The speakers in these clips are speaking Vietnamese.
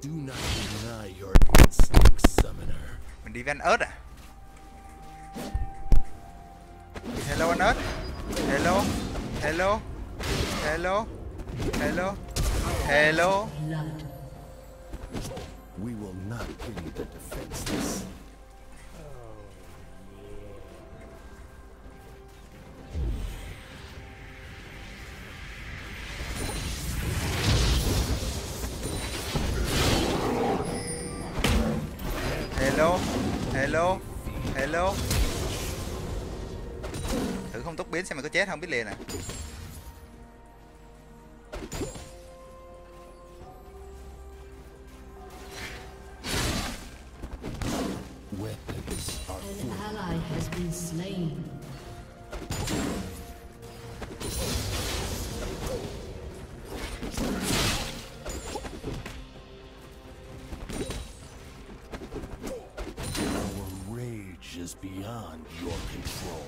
Do not deny your instinct, summoner. mình đi anh ớt à? Hello anh ớt. Hello. Hello. Hello. Hello. Hello. We will not pity the defenseless. Hello? Hello? Thử không tốc biến xem mày có chết không biết liền à? Beyond your control.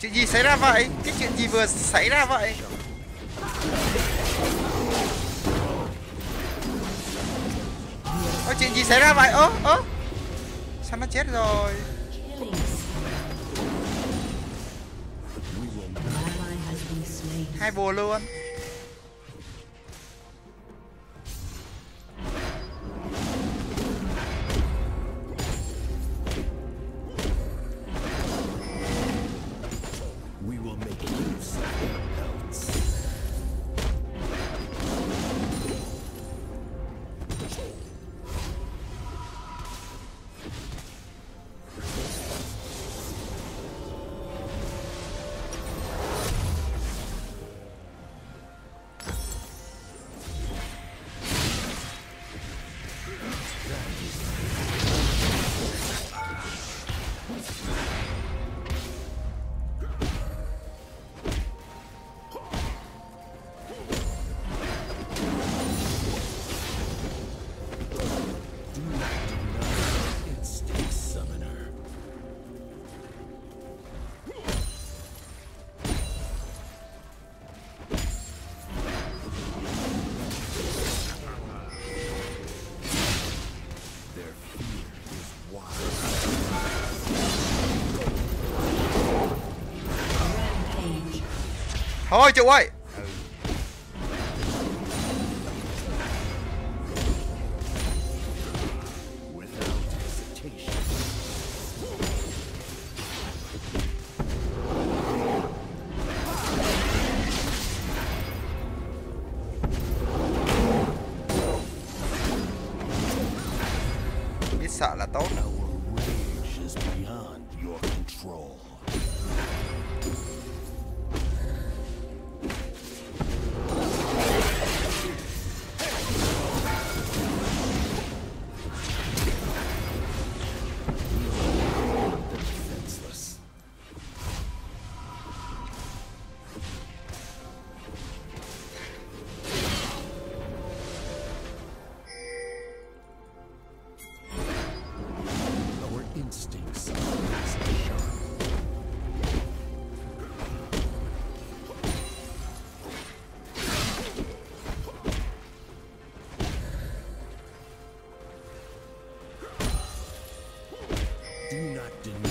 Chuyện gì xảy ra vậy? Cái chuyện gì vừa xảy ra vậy? Ơ, chuyện gì xảy ra vậy? Ơ ơ. Sao nó chết rồi? Hai bùa luôn. Thôi chịu ơi biết sợ là tốt Didn't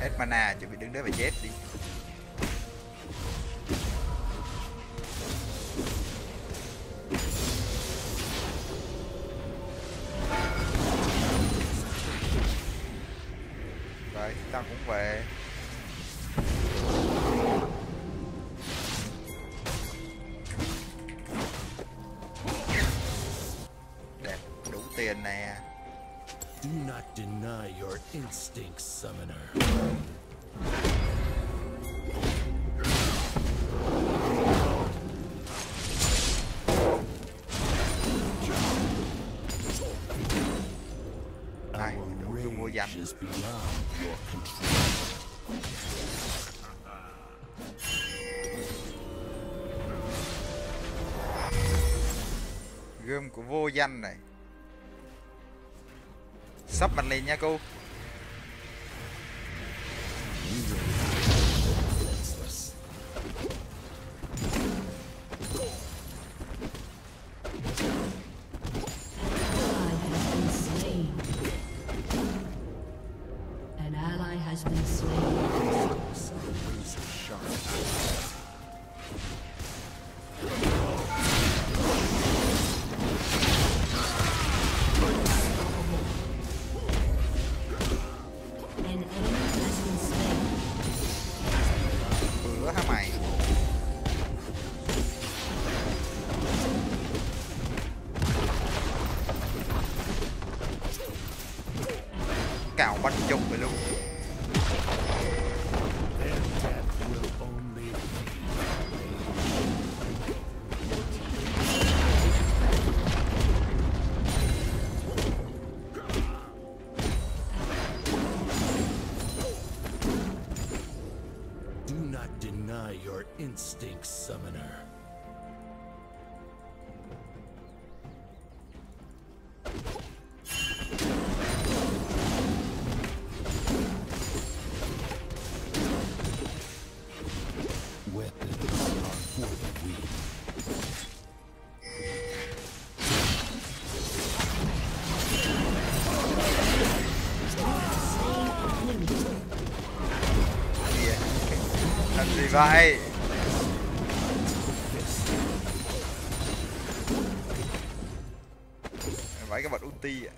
hết mana chuẩn bị đứng đấy và chết đi. Do not deny your instincts, summoner. Này, Our đủ dùng vô danh rage is beyond your control. gươm của vô danh này sắp mặt liền nha cô An ally has been slain. Cào chung luôn Do not deny your instincts, summoner. Gì vậy? Vãi cái bật ulti à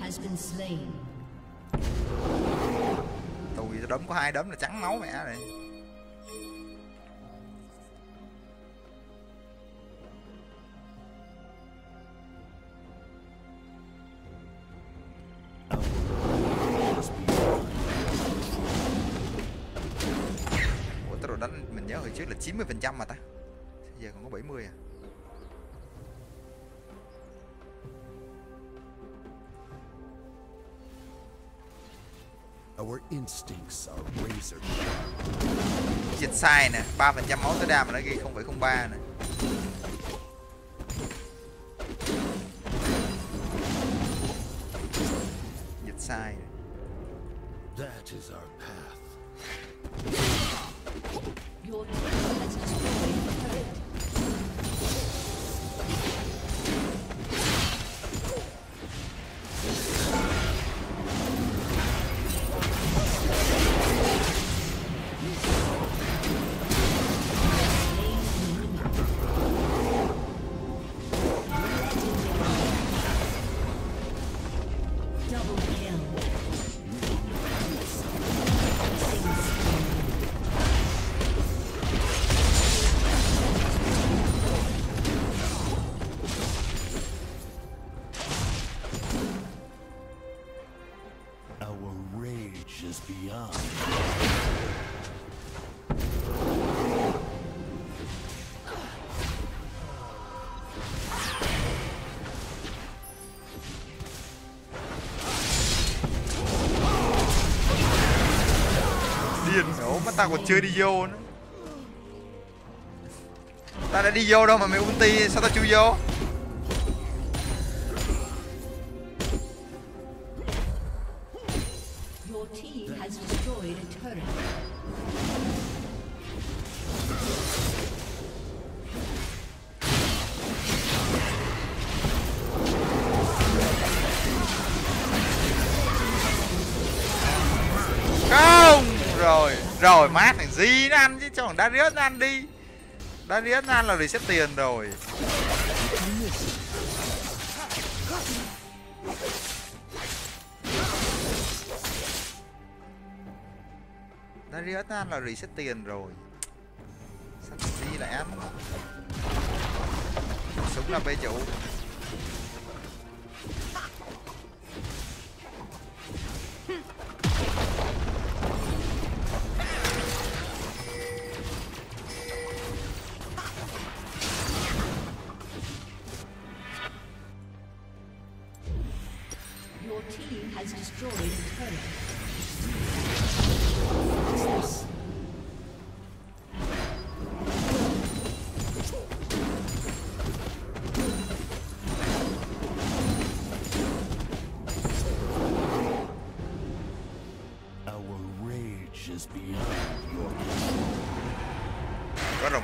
has been slain. tôi đấm có hai đấm là trắng máu mẹ này 90 phần trăm mà ta giờ còn có 70 à Our instincts are razor sharp. dịch sai nè 3 phần trăm máu tối đa mà nó ghi 0,03 nè dịch sai nè. That is our tao còn chưa đi vô nữa. Tao đã đi vô đâu mà mày ulti, sao tao chưa vô? Rồi mát thằng gì nó ăn chứ cho thằng Darius nó ăn đi. Darius nó ăn là reset tiền rồi. Darius nó ăn là reset tiền rồi. Sao thằng gì lại ăn. Súng là bê chủ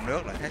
nước lại hết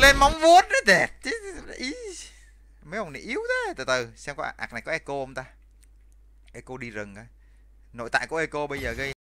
lên móng vuốt nữa đẹp chứ. Ý. Mấy ông này yếu thế. Từ từ, xem có à, ạc này có echo không ta? Echo đi rừng á. Nội tại của echo bây giờ gây